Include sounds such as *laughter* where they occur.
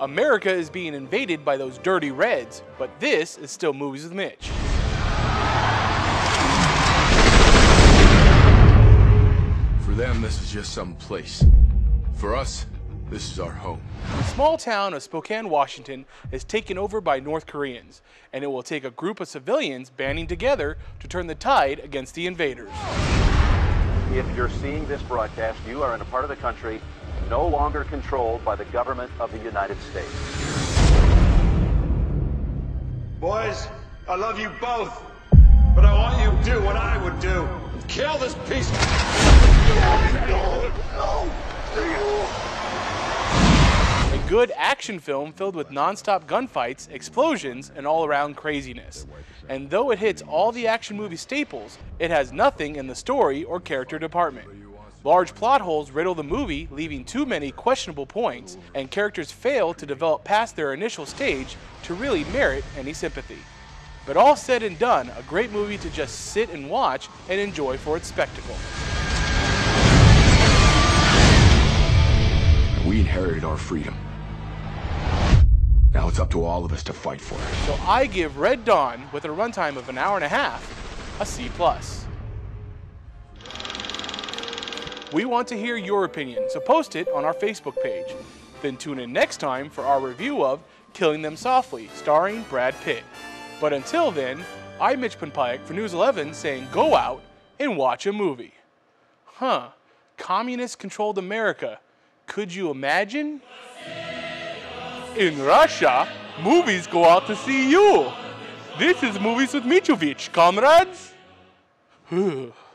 America is being invaded by those dirty Reds, but this is still Movies with Mitch. For them, this is just some place. For us, this is our home. The small town of Spokane, Washington is taken over by North Koreans, and it will take a group of civilians banding together to turn the tide against the invaders. If you're seeing this broadcast, you are in a part of the country no longer controlled by the government of the United States. Boys, I love you both, but I want you to do what I would do. Kill this piece. A good action film filled with non-stop gunfights, explosions, and all-around craziness. And though it hits all the action movie staples, it has nothing in the story or character department. Large plot holes riddle the movie, leaving too many questionable points, and characters fail to develop past their initial stage to really merit any sympathy. But all said and done, a great movie to just sit and watch and enjoy for its spectacle. We inherited our freedom. Now it's up to all of us to fight for it. So I give Red Dawn, with a runtime of an hour and a half, a C+. We want to hear your opinion, so post it on our Facebook page. Then tune in next time for our review of Killing Them Softly, starring Brad Pitt. But until then, I'm Mitch Punpayuk for News 11 saying go out and watch a movie. Huh, communist controlled America. Could you imagine? In Russia, movies go out to see you. This is Movies with Mitrovic, comrades. *sighs* *sighs*